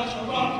Shabbat Shalom.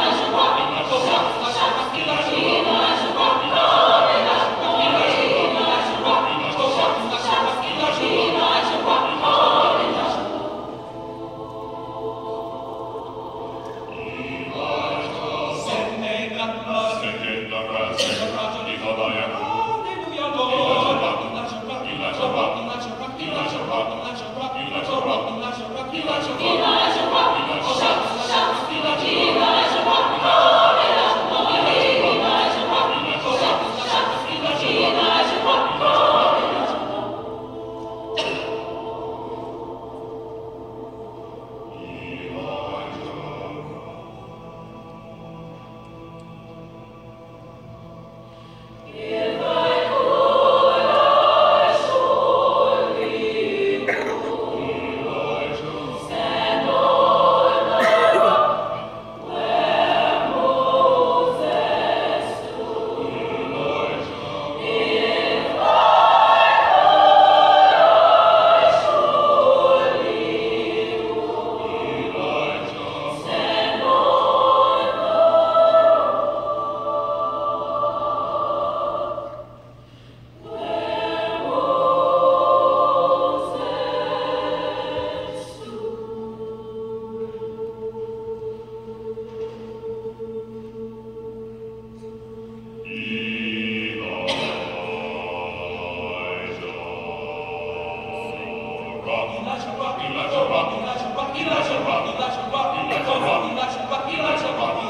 Elijah Rock, Elijah Rock, Elijah Rock, Elijah Rock, Elijah Rock, Elijah Rock, Elijah Rock, Elijah Rock.